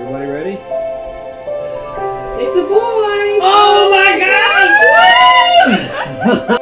Everybody ready? It's a boy! Oh my gosh!